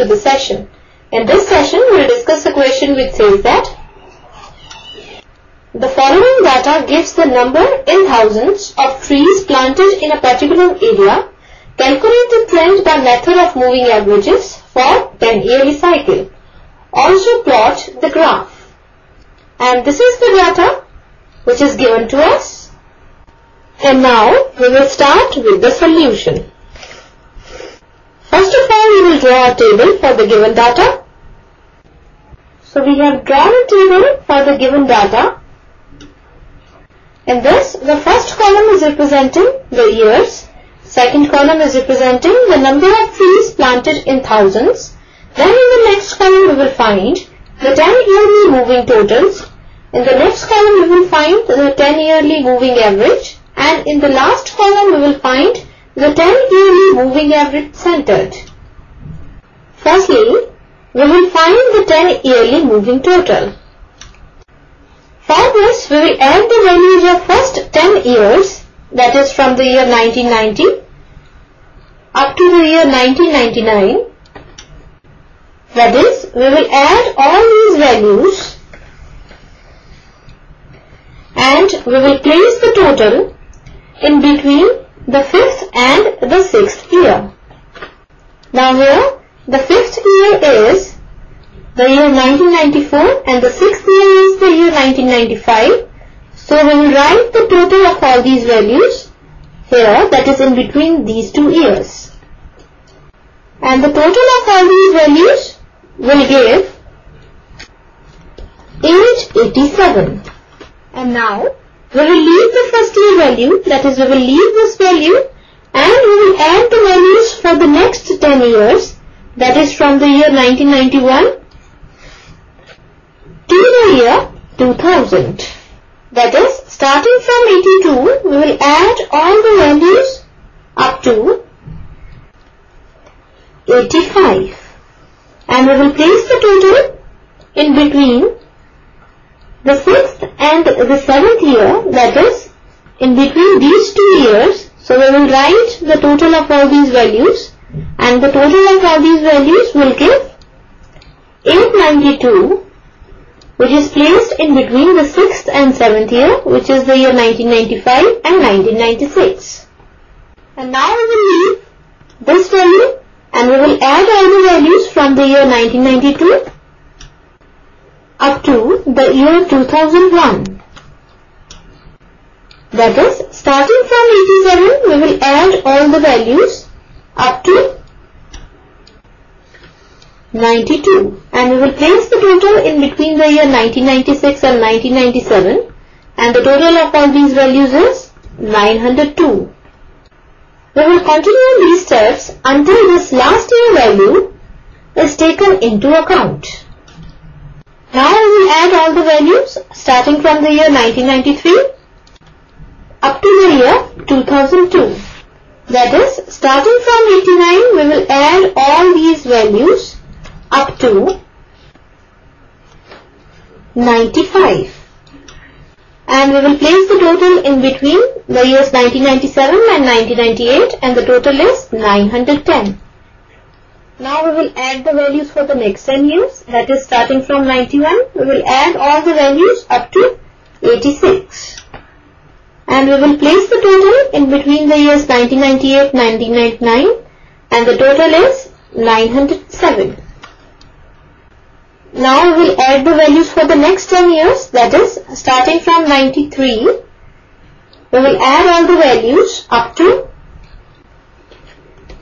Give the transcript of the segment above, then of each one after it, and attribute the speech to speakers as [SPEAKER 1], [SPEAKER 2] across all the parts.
[SPEAKER 1] to the session. In this session, we will discuss a question which says that the following data gives the number in thousands of trees planted in a particular area. Calculate the trend by method of moving averages for 10 yearly cycle. Also plot the graph. And this is the data which is given to us. And now we will start with the solution. We will draw a table for the given data. So we have drawn a table for the given data. In this, the first column is representing the years, second column is representing the number of trees planted in thousands. Then in the next column we will find the 10 yearly moving totals. In the next column we will find the 10 yearly moving average and in the last column we will find the 10 yearly moving average centered. Firstly, we will find the 10 yearly moving total. For this, we will add the values of first 10 years, that is from the year 1990 up to the year 1999. That is, we will add all these values and we will place the total in between the fifth and the sixth year. Now here the fifth year is the year 1994 and the sixth year is the year 1995. So we will write the total of all these values here that is in between these two years. And the total of all these values will give age 87. And now we will leave the first year value that is we will leave this value and we will add the values for the next 10 years that is from the year 1991 to the year 2000. That is starting from 82 we will add all the values up to 85 and we will place the total in between the sixth and the seventh year that is in between these two years so we will write the total of all these values and the total of all these values will give 892 which is placed in between the 6th and 7th year which is the year 1995 and 1996. And now we will leave this value and we will add all the values from the year 1992 up to the year 2001. That is, starting from 87, we will add all the values up to 92 and we will place the total in between the year 1996 and 1997 and the total of all these values is 902. We will continue these steps until this last year value is taken into account. Now we will add all the values starting from the year 1993 up to the year 2002. That is, starting from 89 we will add all these values up to 95 and we will place the total in between the years 1997 and 1998 and the total is 910. Now we will add the values for the next 10 years. That is starting from 91 we will add all the values up to 86 and we will place the total in between the years 1998 1999 and the total is 907. Now we will add the values for the next 10 years that is starting from 93 we will add all the values up to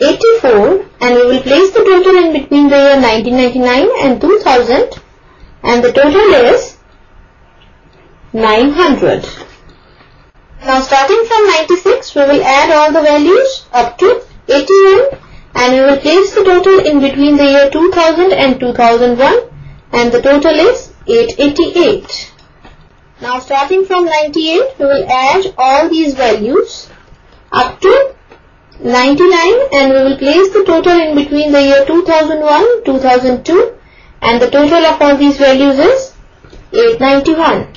[SPEAKER 1] 84 and we will place the total in between the year 1999 and 2000 and the total is 900. Now starting from 96 we will add all the values up to 81 and we will place the total in between the year 2000 and 2001 and the total is 888. Now starting from 98 we will add all these values up to 99 and we will place the total in between the year 2001 2002 and the total of all these values is 891.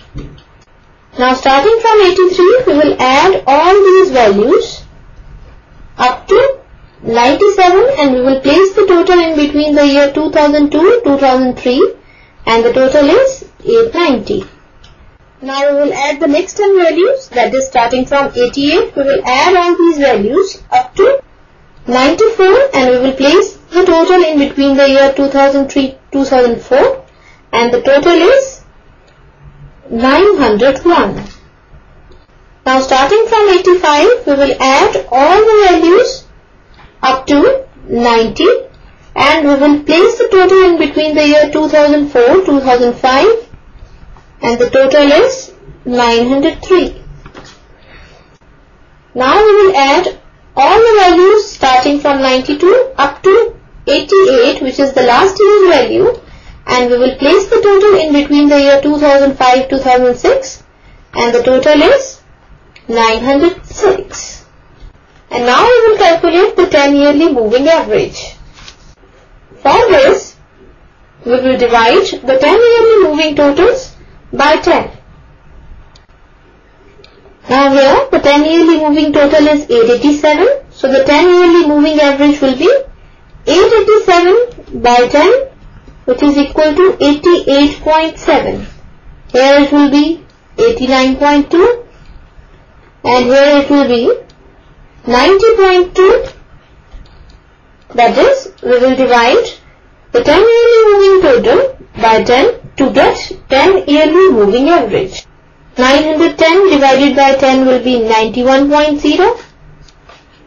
[SPEAKER 1] Now starting from 83 we will add all these values up to 97 and we will place the total in between the year 2002 2003 and the total is 890. Now we will add the next 10 values that is starting from 88 we will add all these values up to 94 and we will place the total in between the year 2003 2004 and the total is 901. Now starting from 85 we will add all the values up to 90 and we will place the total in between the year 2004 2005 and the total is 903. Now we will add all the values starting from 92 up to 88 which is the last year's value and we will place the total in between the year 2005-2006 and the total is 906. And now we will calculate the 10 yearly moving average. For this, we will divide the 10 yearly moving totals by 10. Now here the 10 yearly moving total is 887. So the 10 yearly moving average will be 887 by 10 which is equal to 88.7. Here it will be 89.2 and here it will be 90.2 that is we will divide the 10 yearly moving total by 10 to get 10 yearly moving average. 910 divided by 10 will be 91.0.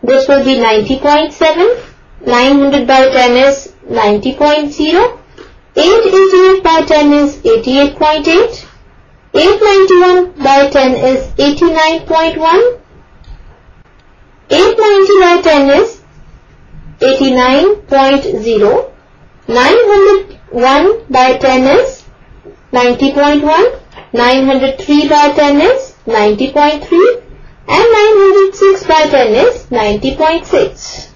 [SPEAKER 1] This will be 90.7. 900 by 10 is 90.0. 888 by 10 is 88.8. 891 by 10 is 89.1. 890 by 10 is 89.0. 901 by 10 is 90.1. 903 by 10 is 90.3 and 906 by 10 is 90.6.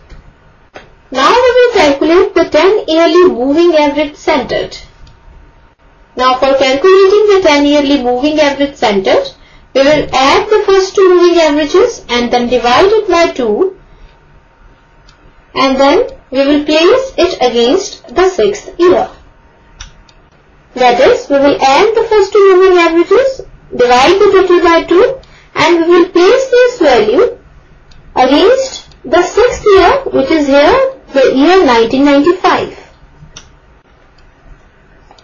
[SPEAKER 1] Now we will calculate the 10 yearly moving average centered. Now for calculating the 10 yearly moving average centered, we will add the first two moving averages and then divide it by 2 and then we will place it against the sixth year. That is, we will add the first two moving averages, divide the total by 2 and we will place this value against the sixth year which is here the year 1995.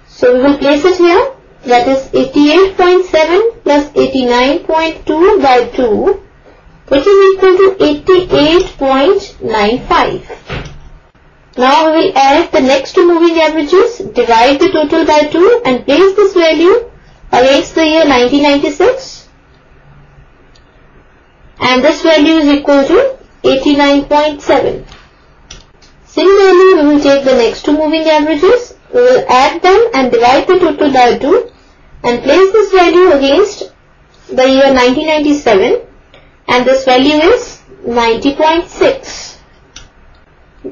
[SPEAKER 1] So we will place it here that is 88.7 plus 89.2 by 2 which is equal to 88.95. Now we will add the next two moving averages, divide the total by 2 and place this value against the year 1996 and this value is equal to 89.7. Similarly, we will take the next two moving averages, we will add them and divide the total by 2 and place this value against the year 1997 and this value is 90.6.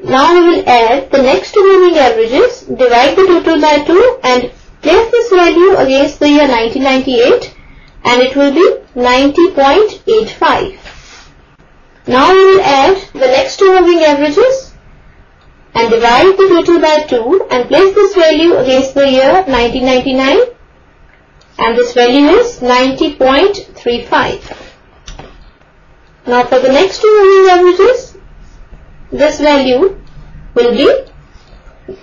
[SPEAKER 1] Now we will add the next two moving averages, divide the total by 2 and place this value against the year 1998 and it will be 90.85. Now we will add the next two moving averages and divide the total by 2 and place this value against the year 1999 and this value is 90.35. Now for the next two moving averages this value will be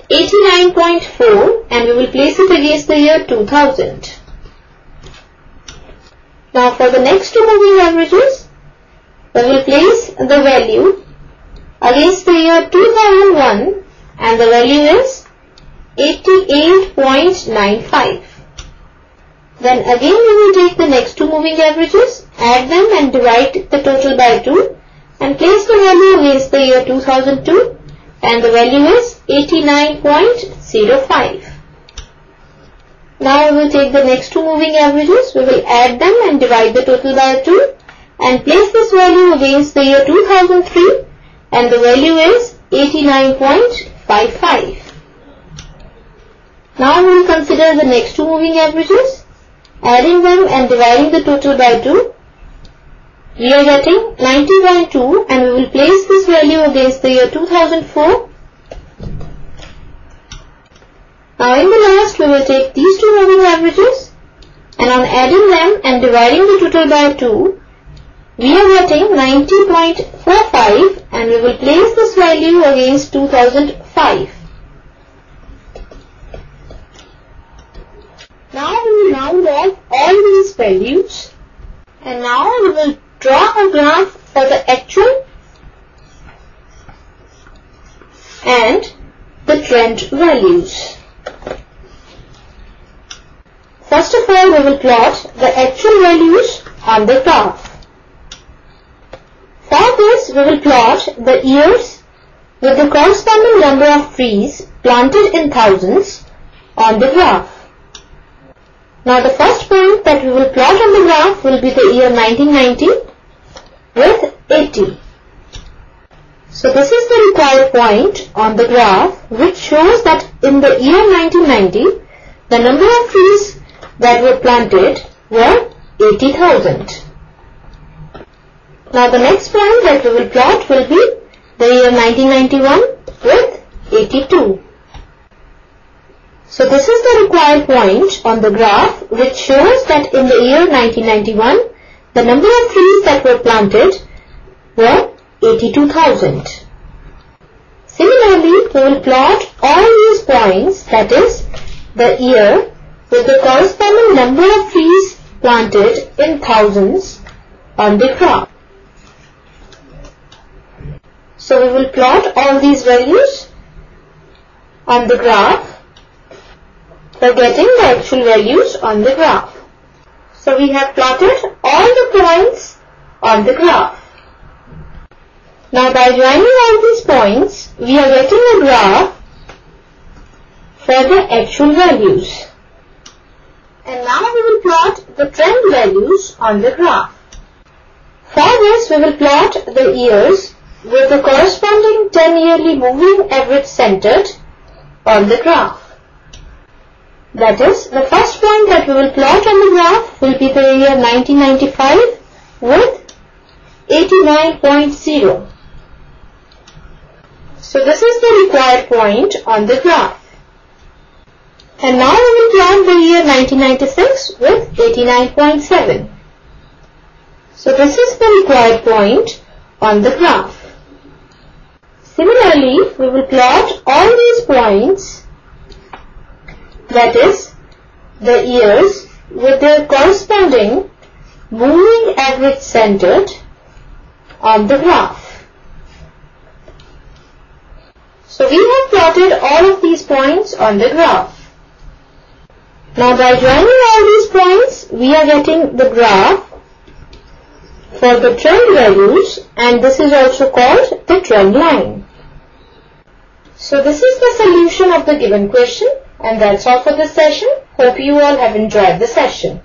[SPEAKER 1] 89.4 and we will place it against the year 2000. Now for the next two moving averages, we will place the value against the year 2001 and the value is 88.95. Then again we will take the next two moving averages, add them and divide the total by 2 and place the value against the year 2002 and the value is 89.05. Now we will take the next two moving averages, we will add them and divide the total by 2 and place this value against the year 2003 and the value is 89.55. Now we will consider the next two moving averages, adding them and dividing the total by 2 we are getting 90.2 and we will place this value against the year 2004. Now in the last we will take these two moving averages and on adding them and dividing the total by 2 we are getting 90.45 and we will place this value against 2005. Now we will round off all these values and now we will draw a graph for the actual and the trend values. First of all, we will plot the actual values on the graph. We will plot the years with the corresponding number of trees planted in thousands on the graph. Now the first point that we will plot on the graph will be the year 1990 with 80. So this is the required point on the graph which shows that in the year 1990 the number of trees that were planted were 80,000. Now the next point that we will plot will be the year 1991 with 82. So this is the required point on the graph which shows that in the year 1991 the number of trees that were planted were 82,000. Similarly, we will plot all these points that is the year with the corresponding number of trees planted in thousands on the graph. So we will plot all these values on the graph by getting the actual values on the graph. So we have plotted all the points on the graph. Now by joining all these points, we are getting a graph for the actual values. And now we will plot the trend values on the graph. For this, we will plot the years with the corresponding 10 yearly moving average centered on the graph. That is, the first point that we will plot on the graph will be the year 1995 with 89.0. So this is the required point on the graph. And now we will plot the year 1996 with 89.7. So this is the required point on the graph. Similarly, we will plot all these points that is the years with their corresponding moving average centered on the graph. So we have plotted all of these points on the graph. Now by joining all these points, we are getting the graph for the trend values and this is also called the trend line. So this is the solution of the given question and that's all for this session. Hope you all have enjoyed the session.